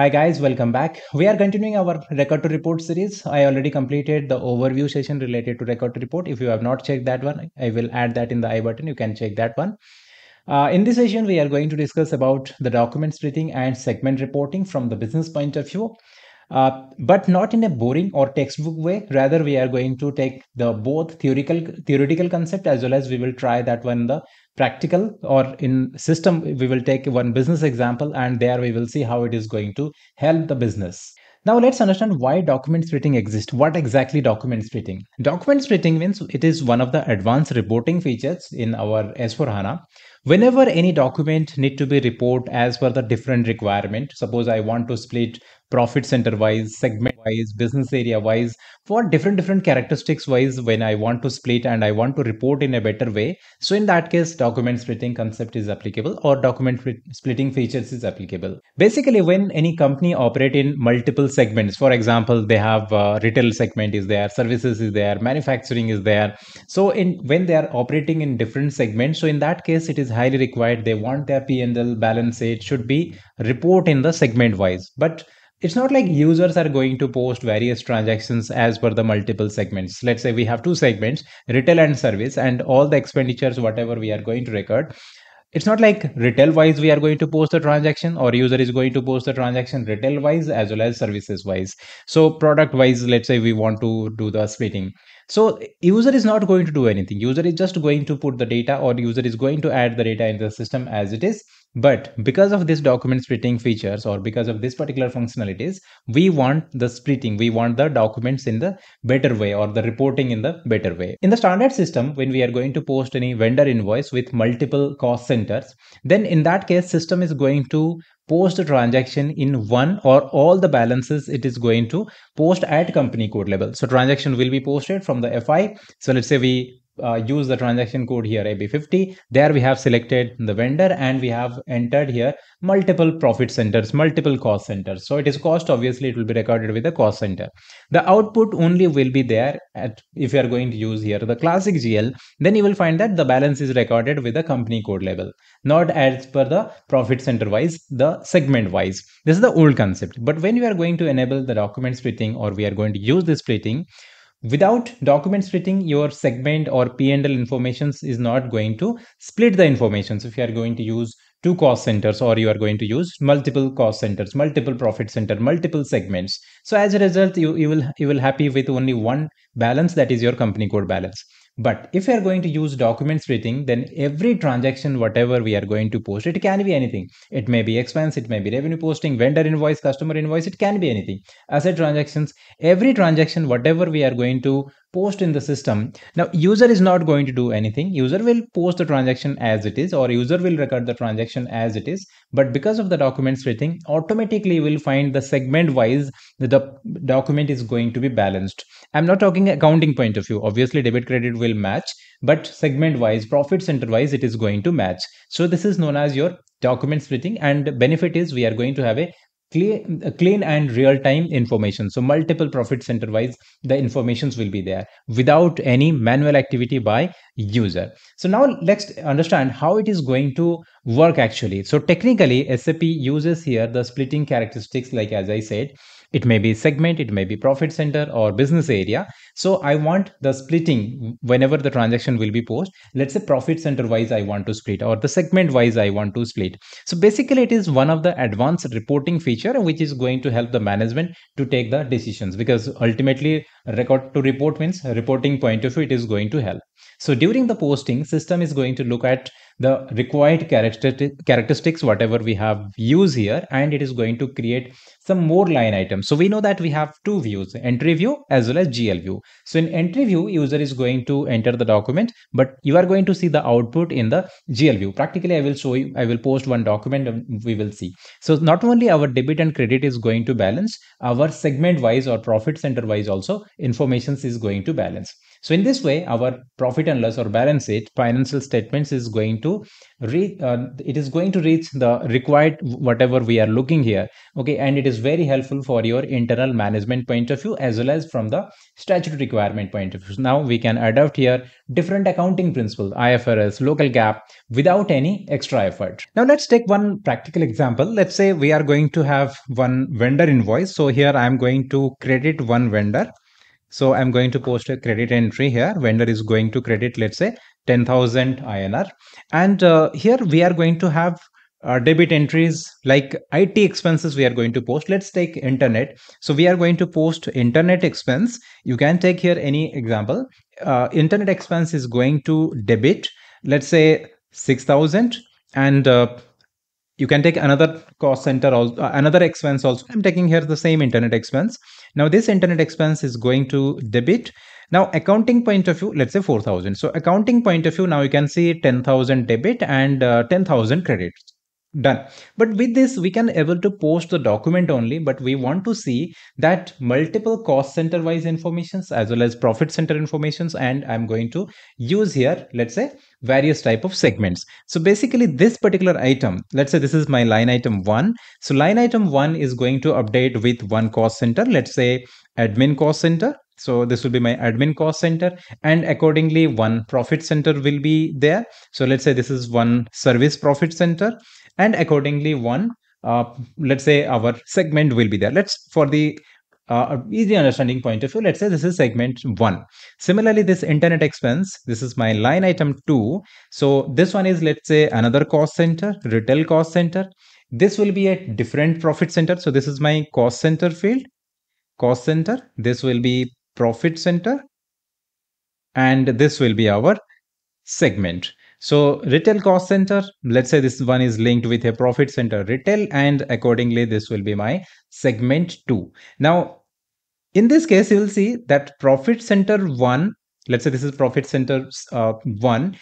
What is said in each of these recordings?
Hi guys, welcome back. We are continuing our record to report series. I already completed the overview session related to record to report. If you have not checked that one, I will add that in the I button. You can check that one. Uh, in this session, we are going to discuss about the document splitting and segment reporting from the business point of view. Uh, but not in a boring or textbook way. Rather, we are going to take the both theoretical theoretical concept as well as we will try that one the practical or in system. We will take one business example and there we will see how it is going to help the business. Now let's understand why document splitting exists. What exactly document splitting? Document splitting means it is one of the advanced reporting features in our S4HANA. Whenever any document need to be report as per the different requirement, suppose I want to split profit center wise segment wise business area wise for different different characteristics wise when i want to split and i want to report in a better way. So in that case document splitting concept is applicable or document splitting features is applicable. Basically when any company operate in multiple segments for example they have uh, retail segment is there services is there manufacturing is there. So in when they are operating in different segments so in that case it is highly required they want their p&l balance it should be report in the segment wise. But it's not like users are going to post various transactions as per the multiple segments. Let's say we have two segments retail and service and all the expenditures whatever we are going to record. It's not like retail wise we are going to post the transaction or user is going to post the transaction retail wise as well as services wise so product wise let's say we want to do the splitting. So user is not going to do anything. User is just going to put the data or user is going to add the data in the system as it is but because of this document splitting features or because of this particular functionalities, we want the splitting, we want the documents in the better way or the reporting in the better way. In the standard system, when we are going to post any vendor invoice with multiple cost centers, then in that case, system is going to post a transaction in one or all the balances it is going to post at company code level. So transaction will be posted from the FI. So let's say we uh, use the transaction code here AB50. There we have selected the vendor and we have entered here multiple profit centers, multiple cost centers. So it is cost, obviously it will be recorded with the cost center. The output only will be there at if you are going to use here the classic GL, then you will find that the balance is recorded with the company code level, not as per the profit center wise, the segment wise. This is the old concept. But when you are going to enable the document splitting or we are going to use the splitting, without document splitting your segment or p&l informations is not going to split the information so if you are going to use two cost centers or you are going to use multiple cost centers multiple profit center multiple segments. So as a result you, you will you will happy with only one balance that is your company code balance but if we are going to use document splitting, then every transaction, whatever we are going to post, it can be anything. It may be expense, it may be revenue posting, vendor invoice, customer invoice, it can be anything. Asset transactions, every transaction, whatever we are going to post in the system. Now, user is not going to do anything. User will post the transaction as it is, or user will record the transaction as it is. But because of the document splitting, automatically will find the segment wise that the document is going to be balanced. I'm not talking accounting point of view. Obviously, debit credit will match, but segment wise, profit center wise, it is going to match. So this is known as your document splitting and benefit is we are going to have a clean, clean and real-time information. So multiple profit center wise, the informations will be there without any manual activity by user. So now let's understand how it is going to work actually. So technically SAP uses here the splitting characteristics like as I said, it may be segment, it may be profit center or business area. So I want the splitting whenever the transaction will be post. Let's say profit center wise I want to split or the segment wise I want to split. So basically it is one of the advanced reporting feature which is going to help the management to take the decisions because ultimately record to report means reporting point of view it is going to help. So during the posting system is going to look at the required characteristics whatever we have used here and it is going to create some more line items. So we know that we have two views entry view as well as gl view. So in entry view user is going to enter the document but you are going to see the output in the gl view. Practically i will show you i will post one document and we will see. So not only our debit and credit is going to balance our segment wise or profit center wise also informations is going to balance So in this way, our profit and loss or balance sheet financial statements is going to reach, uh, it is going to reach the required whatever we are looking here. Okay. And it is very helpful for your internal management point of view as well as from the statutory requirement point of view. Now we can adopt here different accounting principles, IFRS, local GAAP without any extra effort. Now let's take one practical example. Let's say we are going to have one vendor invoice. So here I'm going to credit one vendor so I'm going to post a credit entry here. Vendor is going to credit, let's say 10,000 INR. And uh, here we are going to have uh, debit entries like IT expenses we are going to post. Let's take internet. So we are going to post internet expense. You can take here any example. Uh, internet expense is going to debit, let's say 6,000 and uh, you can take another cost center also another expense also i'm taking here the same internet expense now this internet expense is going to debit. Now accounting point of view let's say 4000 so accounting point of view now you can see 10000 debit and uh, 10000 credit done. But with this we can able to post the document only but we want to see that multiple cost center wise informations as well as profit center informations and i'm going to use here let's say various type of segments. So basically this particular item let's say this is my line item one. So line item one is going to update with one cost center let's say admin cost center so this will be my admin cost center and accordingly one profit center will be there. So let's say this is one service profit center and accordingly one uh, let's say our segment will be there. Let's for the uh, easy understanding point of view let's say this is segment 1 similarly this internet expense this is my line item 2 so this one is let's say another cost center retail cost center. This will be a different profit center. So this is my cost center field. Cost center this will be profit center and this will be our segment so retail cost center, let's say this one is linked with a profit center retail and accordingly this will be my segment 2. Now in this case you will see that profit center 1, let's say this is profit center uh, 1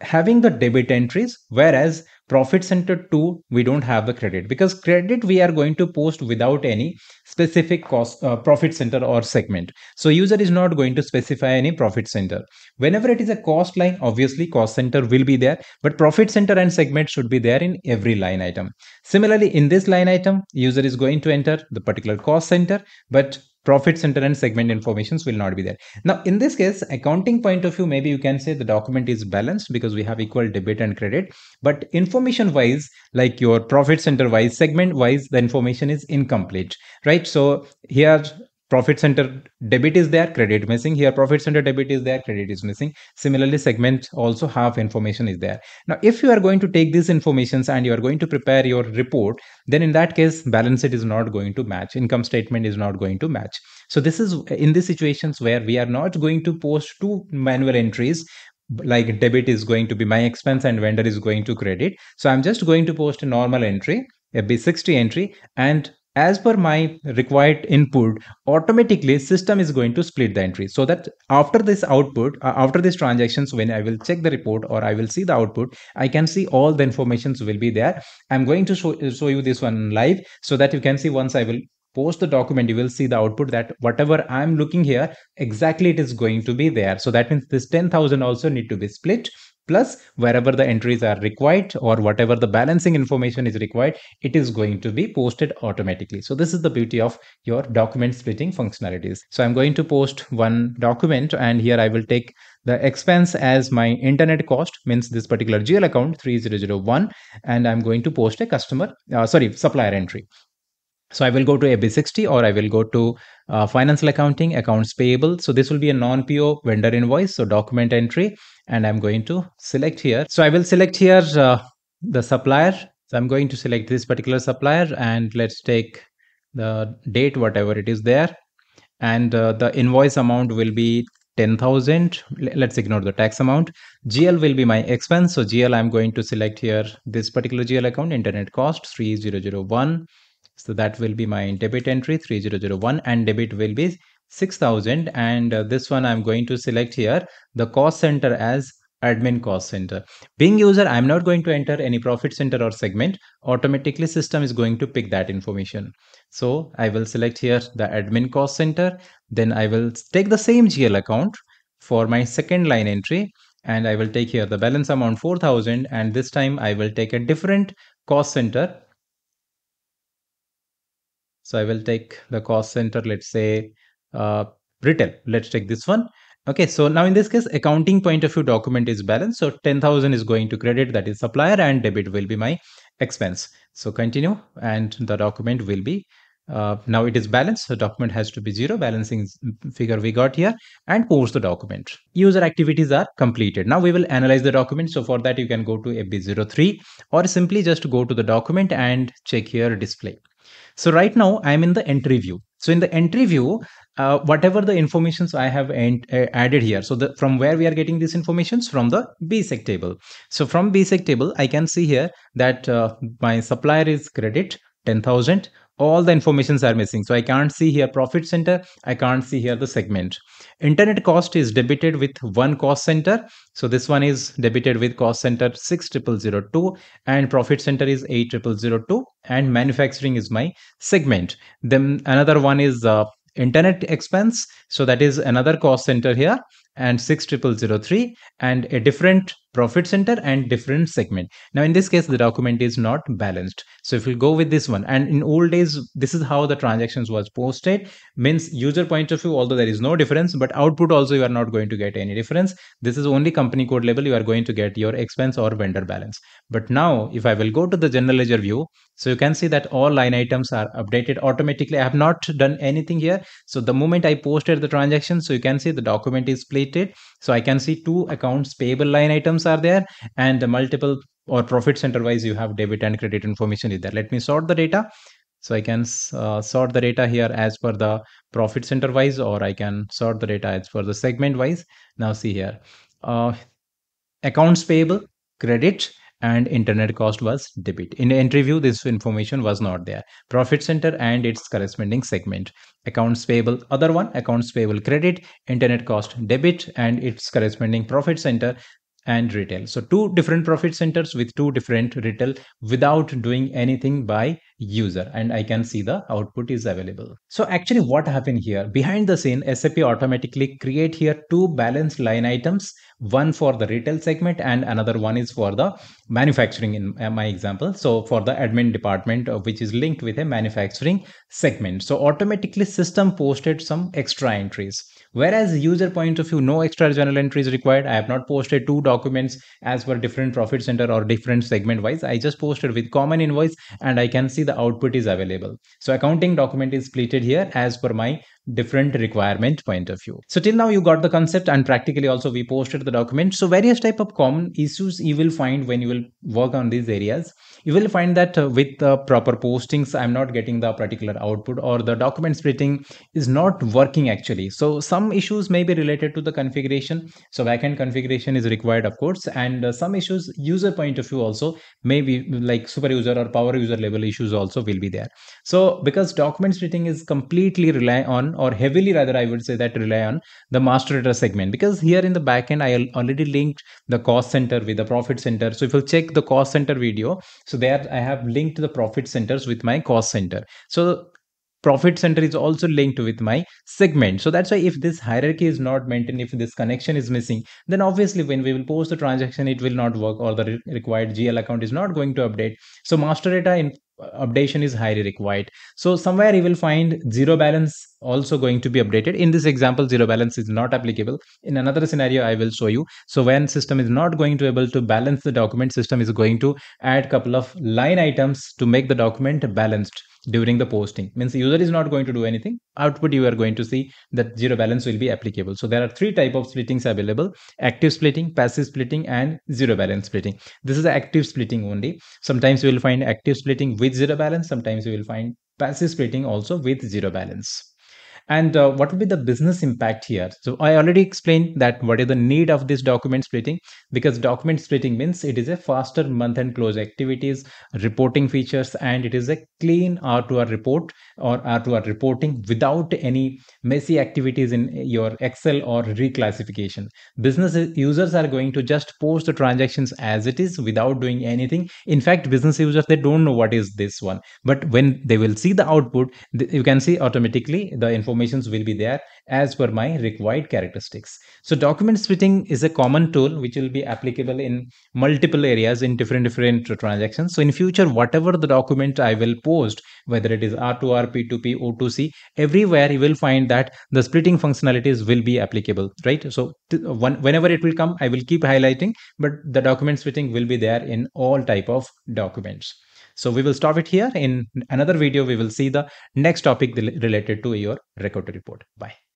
having the debit entries whereas profit center 2 we don't have the credit because credit we are going to post without any specific cost uh, profit center or segment. So user is not going to specify any profit center. Whenever it is a cost line obviously cost center will be there but profit center and segment should be there in every line item. Similarly in this line item user is going to enter the particular cost center but profit center and segment informations will not be there. Now, in this case, accounting point of view, maybe you can say the document is balanced because we have equal debit and credit. But information wise, like your profit center wise, segment wise, the information is incomplete, right? So here profit center debit is there credit missing. Here profit center debit is there credit is missing. Similarly segment also half information is there. Now if you are going to take these informations and you are going to prepare your report then in that case balance sheet is not going to match. Income statement is not going to match. So this is in these situations where we are not going to post two manual entries like debit is going to be my expense and vendor is going to credit. So i'm just going to post a normal entry F B60 entry and as per my required input automatically system is going to split the entry. So that after this output uh, after these transactions when i will check the report or i will see the output i can see all the informations will be there. I'm going to show, show you this one live so that you can see once i will post the document you will see the output that whatever i'm looking here exactly it is going to be there. So that means this 10000 also need to be split plus wherever the entries are required or whatever the balancing information is required it is going to be posted automatically so this is the beauty of your document splitting functionalities so i'm going to post one document and here i will take the expense as my internet cost means this particular gl account 3001 and i'm going to post a customer uh, sorry supplier entry so I will go to FB60 or I will go to uh, financial accounting, accounts payable. So this will be a non-PO vendor invoice. So document entry and I'm going to select here. So I will select here uh, the supplier. So I'm going to select this particular supplier and let's take the date, whatever it is there. And uh, the invoice amount will be 10,000. Let's ignore the tax amount. GL will be my expense. So GL, I'm going to select here this particular GL account, internet cost 3001 so that will be my debit entry 3001 and debit will be 6000 and uh, this one I'm going to select here the cost center as admin cost center. Being user, I'm not going to enter any profit center or segment. Automatically system is going to pick that information. So I will select here the admin cost center. Then I will take the same GL account for my second line entry and I will take here the balance amount 4000 and this time I will take a different cost center. So I will take the cost center, let's say uh, retail. Let's take this one. Okay, so now in this case, accounting point of view document is balanced. So 10,000 is going to credit that is supplier and debit will be my expense. So continue and the document will be uh, now it is balanced. The document has to be zero balancing figure we got here and post the document. User activities are completed. Now we will analyze the document. So for that you can go to FB03 or simply just go to the document and check here display. So right now I'm in the entry view. So in the entry view, uh, whatever the informations I have uh, added here. So the, from where we are getting these informations? From the BSEG table. So from BSEG table, I can see here that uh, my supplier is credit 10,000 all the informations are missing. So i can't see here profit center. I can't see here the segment. Internet cost is debited with one cost center. So this one is debited with cost center 6002 and profit center is 8002 and manufacturing is my segment. Then another one is uh, internet expense so that is another cost center here and 60003 and a different profit center and different segment. Now in this case, the document is not balanced. So if we go with this one and in old days, this is how the transactions was posted means user point of view, although there is no difference, but output also you are not going to get any difference. This is only company code level. You are going to get your expense or vendor balance. But now if I will go to the general ledger view, so you can see that all line items are updated automatically. I have not done anything here. So the moment I posted the transaction, so you can see the document is plated. So I can see two accounts payable line items are there and the multiple or profit center wise you have debit and credit information is there. Let me sort the data. So I can uh, sort the data here as per the profit center wise or I can sort the data as per the segment wise. Now see here. Uh, accounts payable, credit, and internet cost was debit. In the this information was not there. Profit center and its corresponding segment. Accounts payable, other one, accounts payable credit, internet cost debit, and its corresponding profit center and retail. So two different profit centers with two different retail without doing anything by user and I can see the output is available. So actually what happened here behind the scene SAP automatically create here two balanced line items one for the retail segment and another one is for the manufacturing in uh, my example. So for the admin department uh, which is linked with a manufacturing segment. So automatically system posted some extra entries. Whereas user point of view no extra journal entries required. I have not posted two documents as per different profit center or different segment wise. I just posted with common invoice and i can see the output is available. So accounting document is pleated here as per my different requirement point of view. So till now you got the concept and practically also we posted the document. So various type of common issues you will find when you will work on these areas. You will find that uh, with the proper postings, I'm not getting the particular output or the document splitting is not working actually. So some issues may be related to the configuration. So backend configuration is required of course and uh, some issues user point of view also maybe like super user or power user level issues also will be there. So because document splitting is completely rely on or heavily rather I would say that rely on the master data segment because here in the backend I already linked the cost center with the profit center. So if you check the cost center video, so there I have linked the profit centers with my cost center. So profit center is also linked with my segment so that's why if this hierarchy is not maintained if this connection is missing then obviously when we will post the transaction it will not work or the re required gl account is not going to update so master data in updation is highly required. So somewhere you will find zero balance also going to be updated. In this example zero balance is not applicable. In another scenario i will show you. So when system is not going to able to balance the document system is going to add couple of line items to make the document balanced during the posting. Means the user is not going to do anything. Output you are going to see that zero balance will be applicable. So there are three type of splittings available active splitting passive splitting and zero balance splitting. This is active splitting only. Sometimes you will find active splitting with zero balance sometimes you will find passive splitting also with zero balance and uh, what will be the business impact here? So I already explained that what is the need of this document splitting because document splitting means it is a faster month and close activities, reporting features, and it is a clean R2R report or R2R reporting without any messy activities in your Excel or reclassification. Business users are going to just post the transactions as it is without doing anything. In fact, business users, they don't know what is this one. But when they will see the output, you can see automatically the information informations will be there as per my required characteristics. So document splitting is a common tool which will be applicable in multiple areas in different different transactions. So in future, whatever the document I will post, whether it is R2R, P2P, O2C, everywhere you will find that the splitting functionalities will be applicable, right? So one, whenever it will come, I will keep highlighting, but the document splitting will be there in all type of documents. So we will stop it here. In another video, we will see the next topic related to your record report. Bye.